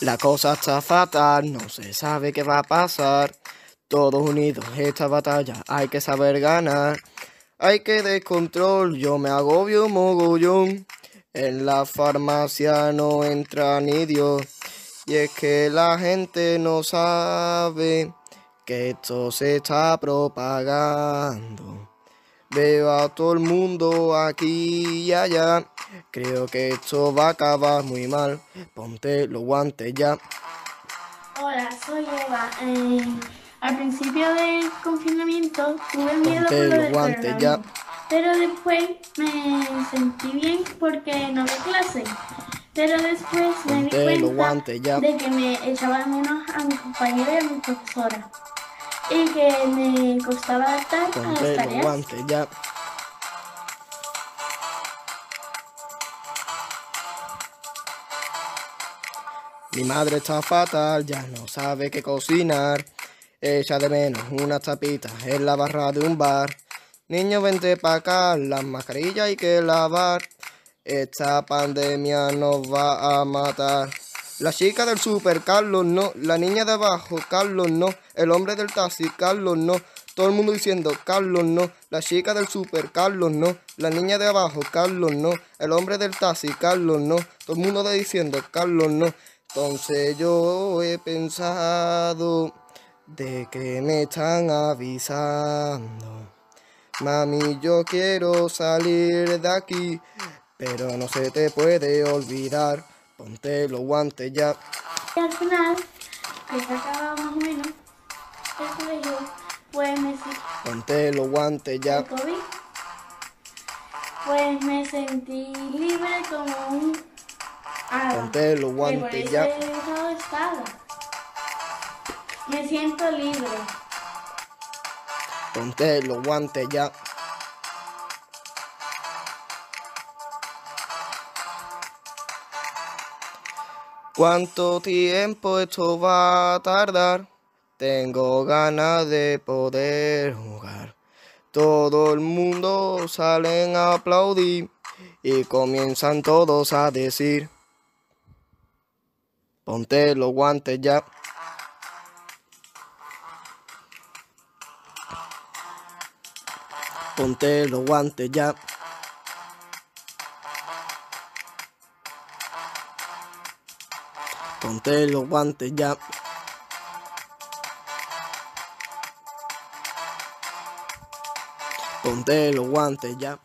La cosa está fatal, no se sabe qué va a pasar. Todos unidos, esta batalla hay que saber ganar. Hay que descontrol, yo me agobio mogollón. En la farmacia no entra ni Dios. Y es que la gente no sabe que esto se está propagando. Veo a todo el mundo aquí y allá. Creo que esto va a acabar muy mal. Ponte los guantes ya. Hola, soy Eva. Eh, al principio del confinamiento tuve miedo Ponte por lo los guantes ya. Pero después me sentí bien porque no había clase. Pero después me di Ponte los cuenta guantes ya. de que me echaban menos a mi compañera y a mi profesora. Y que me costaba adaptar a las Ponte los tareas. guantes ya. Mi madre está fatal, ya no sabe qué cocinar. Echa de menos unas tapitas en la barra de un bar. Niño, vente pa' acá, las mascarillas hay que lavar. Esta pandemia nos va a matar. La chica del super, Carlos no. La niña de abajo, Carlos no. El hombre del taxi, Carlos no. Todo el mundo diciendo, Carlos no. La chica del super, Carlos no. La niña de abajo, Carlos no. El hombre del taxi, Carlos no. Todo el mundo diciendo, Carlos no. Entonces yo he pensado de que me están avisando. Mami, yo quiero salir de aquí, pero no se te puede olvidar. Ponte los guantes ya. Y al final, que se acababa más o menos el colegio, pues me, se- Ponte los guantes ya. el COVID, pues me sentí libre como un Ponte los guantes ya. dejado. Me siento libre. Ponte los guantes ya. ¿Cuánto tiempo esto va a tardar? Tengo ganas de poder jugar. Todo el mundo salen a aplaudir y comienzan todos a decir, ponte los guantes ya. Ponte los guantes ya. Ponte los guantes ya. Ponte los guantes ya.